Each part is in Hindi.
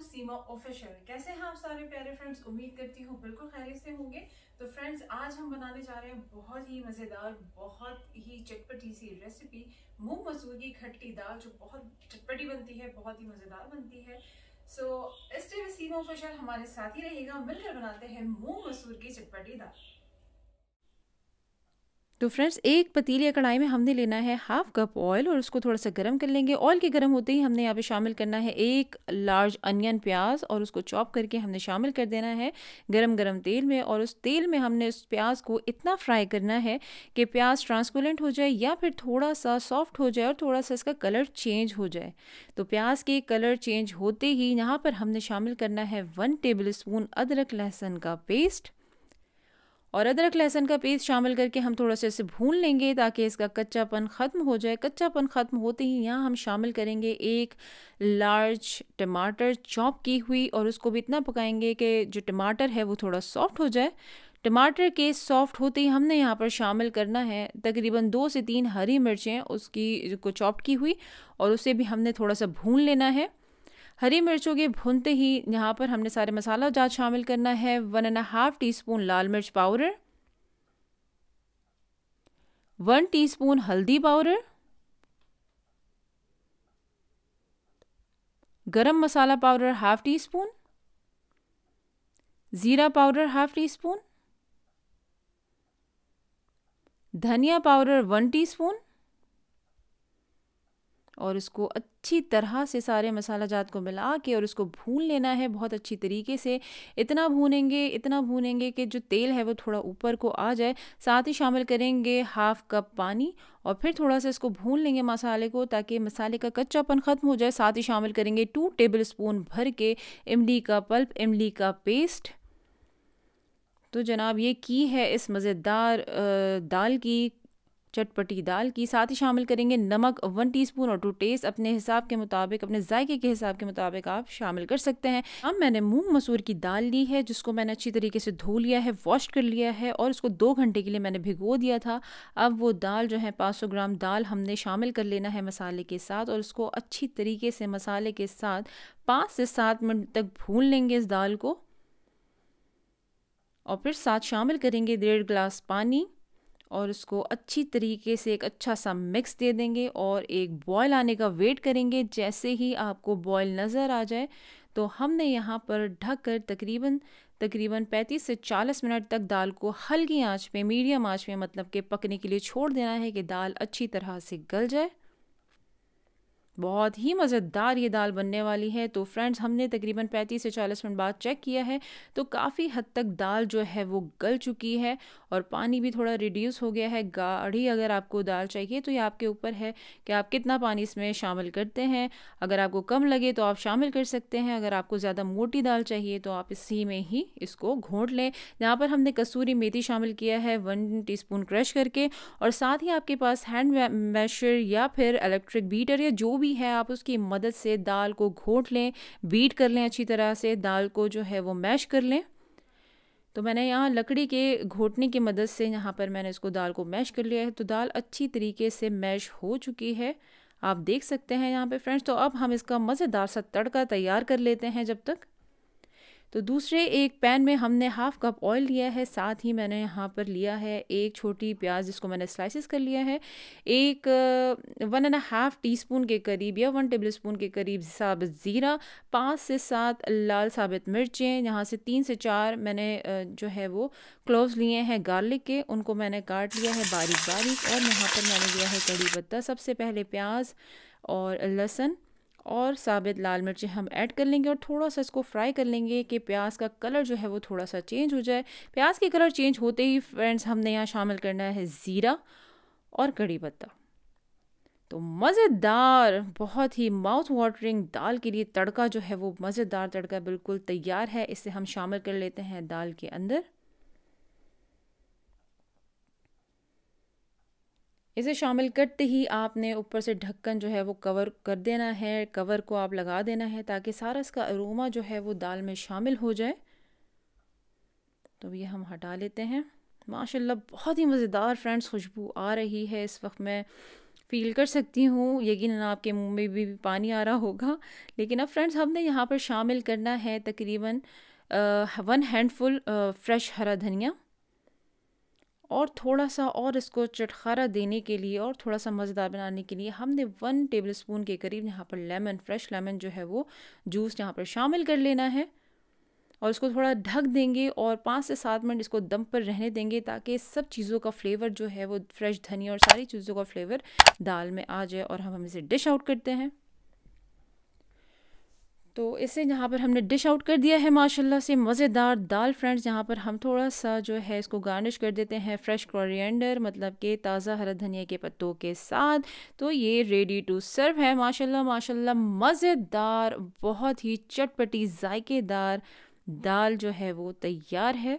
वसीमा ऑफिशियल कैसे हैं आप सारे प्यारे फ्रेंड्स उम्मीद करती हूँ बिल्कुल खैरियत से होंगे। तो फ्रेंड्स आज हम बनाने जा रहे हैं बहुत ही मज़ेदार बहुत ही चटपटी सी रेसिपी मूंग मसूर की खट्टी दाल जो बहुत चटपटी बनती है बहुत ही मज़ेदार बनती है। सो so, इस वसीमा ऑफिशियल हमारे साथ ही रहेगा मिलकर बनाते हैं मूंग मसूर की चटपटी दाल। तो फ्रेंड्स, एक पतीली या कढ़ाई में हमने लेना है हाफ़ कप ऑयल और उसको थोड़ा सा गर्म कर लेंगे। ऑयल के गर्म होते ही हमने यहाँ पे शामिल करना है एक लार्ज अनियन प्याज और उसको चॉप करके हमने शामिल कर देना है गरम गरम तेल में और उस तेल में हमने उस प्याज को इतना फ्राई करना है कि प्याज ट्रांसपेरेंट हो जाए या फिर थोड़ा सा सॉफ्ट हो जाए और थोड़ा सा इसका कलर चेंज हो जाए। तो प्याज के कलर चेंज होते ही यहाँ पर हमने शामिल करना है वन टेबल स्पून अदरक लहसुन का पेस्ट और अदरक लहसुन का पेस्ट शामिल करके हम थोड़ा सा इसे भून लेंगे ताकि इसका कच्चापन ख़त्म हो जाए। कच्चापन ख़त्म होते ही यहाँ हम शामिल करेंगे एक लार्ज टमाटर चॉप की हुई और उसको भी इतना पकाएँगे कि जो टमाटर है वो थोड़ा सॉफ्ट हो जाए। टमाटर के सॉफ्ट होते ही हमने यहाँ पर शामिल करना है तकरीबन दो से तीन हरी मिर्चें, उसकी को चॉप की हुई और उसे भी हमने थोड़ा सा भून लेना है। हरी मिर्चों के भुनते ही यहाँ पर हमने सारे मसाला जात शामिल करना है। One and half teaspoon लाल मिर्च पाउडर, वन टीस्पून हल्दी powder, garam masala powder half teaspoon ज़ीरा पाउडर हाफ़ टी स्पून धनिया पाउडर वन टीस्पून और इसको अच्छी तरह से सारे मसाला जात को मिला के और उसको भून लेना है बहुत अच्छी तरीके से। इतना भूनेंगे इतना भूनेंगे कि जो तेल है वो थोड़ा ऊपर को आ जाए। साथ ही शामिल करेंगे हाफ़ कप पानी और फिर थोड़ा सा इसको भून लेंगे मसाले को ताकि मसाले का कच्चापन ख़त्म हो जाए। साथ ही शामिल करेंगे टू टेबल स्पून भर के इमली का पल्प, इमली का पेस्ट। तो जनाब ये की है इस मज़ेदार दाल की चटपटी दाल की साथ ही शामिल करेंगे नमक वन टीस्पून और टू टेस्ट अपने हिसाब के मुताबिक, अपने जायके के हिसाब के मुताबिक आप शामिल कर सकते हैं। अब मैंने मूंग मसूर की दाल ली है, जिसको मैंने अच्छी तरीके से धो लिया है वॉश कर लिया है और उसको दो घंटे के लिए मैंने भिगो दिया था। अब वो दाल जो है पाँच सौ ग्राम दाल हमने शामिल कर लेना है मसाले के साथ और उसको अच्छी तरीके से मसाले के साथ पाँच से सात मिनट तक भून लेंगे इस दाल को। और फिर साथ शामिल करेंगे डेढ़ ग्लास पानी। और उसको अच्छी तरीके से एक अच्छा सा मिक्स दे देंगे और एक बॉयल आने का वेट करेंगे। जैसे ही आपको बॉयल नज़र आ जाए तो हमने यहाँ पर ढक कर तकरीबन तकरीबन 35 से 40 मिनट तक दाल को हल्की आँच पे, मीडियम आँच में मतलब के पकने के लिए छोड़ देना है कि दाल अच्छी तरह से गल जाए। बहुत ही मज़ेदार ये दाल बनने वाली है। तो फ्रेंड्स, हमने तकरीबन 35 से 40 मिनट बाद चेक किया है तो काफ़ी हद तक दाल जो है वो गल चुकी है और पानी भी थोड़ा रिड्यूस हो गया है। गाढ़ी अगर आपको दाल चाहिए तो ये आपके ऊपर है कि आप कितना पानी इसमें शामिल करते हैं। अगर आपको कम लगे तो आप शामिल कर सकते हैं। अगर आपको ज़्यादा मोटी दाल चाहिए तो आप इसी में ही इसको घोंट लें। यहाँ पर हमने कसूरी मेथी शामिल किया है वन टी क्रश करके और साथ ही आपके पास हैंड मैशर या फिर इलेक्ट्रिक बीटर या जो भी भी है, आप उसकी मदद से दाल को घोट लें, बीट कर लें अच्छी तरह से, दाल को जो है वो मैश कर लें। तो मैंने यहाँ लकड़ी के घोटने की मदद से यहाँ पर मैंने इसको दाल को मैश कर लिया है। तो दाल अच्छी तरीके से मैश हो चुकी है। आप देख सकते हैं यहाँ पे फ्रेंड्स तो अब हम इसका मज़ेदार सा तड़का तैयार कर लेते हैं जब तक। तो दूसरे एक पैन में हमने हाफ़ कप ऑयल लिया है, साथ ही मैंने यहाँ पर लिया है एक छोटी प्याज जिसको मैंने स्लाइसिस कर लिया है, एक one and half teaspoon के करीब या वन टेबल स्पून के करीब साबित ज़ीरा, पाँच से सात लाल साबित मिर्चें, यहाँ से तीन से चार मैंने जो है वो क्लोव्स लिए हैं गार्लिक के, उनको मैंने काट लिया है बारीक बारीक और यहाँ पर मैंने लिया है कड़ी पत्ता। सबसे पहले प्याज और लहसुन और साबित लाल मिर्चें हम ऐड कर लेंगे और थोड़ा सा इसको फ्राई कर लेंगे कि प्याज का कलर जो है वो थोड़ा सा चेंज हो जाए। प्याज के कलर चेंज होते ही फ्रेंड्स हमने यहाँ शामिल करना है ज़ीरा और कड़ी पत्ता। तो मज़ेदार, बहुत ही माउथ वाटरिंग दाल के लिए तड़का जो है वो मज़ेदार तड़का बिल्कुल तैयार है। इसे हम शामिल कर लेते हैं दाल के अंदर। इसे शामिल करते ही आपने ऊपर से ढक्कन जो है वो कवर कर देना है कवर को आप लगा देना है ताकि सारा इसका अरोमा जो है वो दाल में शामिल हो जाए। तो ये हम हटा लेते हैं। माशाल्लाह बहुत ही मज़ेदार फ्रेंड्स खुशबू आ रही है। इस वक्त मैं फील कर सकती हूँ यकीन आपके मुँह में भी, पानी आ रहा होगा। लेकिन अब फ्रेंड्स हमने यहाँ पर शामिल करना है तकरीबन वन हैंडफुल फ्रेश हरा धनिया। और थोड़ा सा और इसको चटखारा देने के लिए और थोड़ा सा मज़ेदार बनाने के लिए हमने वन टेबल स्पून के करीब यहाँ पर लेमन, फ्रेश लेमन जो है वो जूस यहाँ पर शामिल कर लेना है। और इसको थोड़ा ढक देंगे और पाँच से सात मिनट इसको दम पर रहने देंगे ताकि सब चीज़ों का फ्लेवर जो है वो फ्रेश धनिया और सारी चीज़ों का फ्लेवर दाल में आ जाए और हम हम इसे डिश आउट करते हैं। तो इसे यहाँ पर हमने डिश आउट कर दिया है, माशाल्लाह से मज़ेदार दाल फ्रेंड्स यहाँ पर हम थोड़ा सा जो है इसको गार्निश कर देते हैं फ्रेश कोरिएंडर मतलब कि ताज़ा हरा धनिया के पत्तों के साथ। तो ये रेडी टू सर्व है, माशाल्लाह माशाल्लाह, मज़ेदार, बहुत ही चटपटी, जायकेदार दाल जो है वो तैयार है।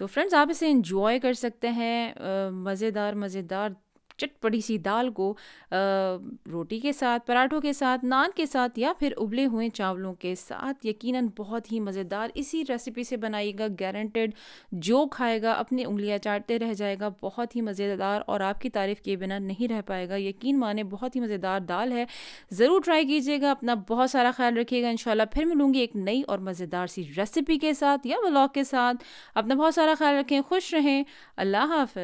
तो फ्रेंड्स आप इसे इंजॉय कर सकते हैं मज़ेदार मज़ेदार चटपटी सी दाल को रोटी के साथ, पराठों के साथ, नान के साथ या फिर उबले हुए चावलों के साथ, यकीनन बहुत ही मज़ेदार। इसी रेसिपी से बनाइएगा गारंटेड जो खाएगा अपनी उंगलियाँ चाटते रह जाएगा, बहुत ही मज़ेदार और आपकी तारीफ़ किए बिना नहीं रह पाएगा। यकीन माने बहुत ही मज़ेदार दाल है। ज़रूर ट्राई कीजिएगा, अपना बहुत सारा ख्याल रखिएगा इन फिर मिलूँगी एक नई और मज़ेदार सी रेसिपी के साथ या ब्लॉग के साथ। अपना बहुत सारा ख्याल रखें, खुश रहें। अल्लाह हाफ़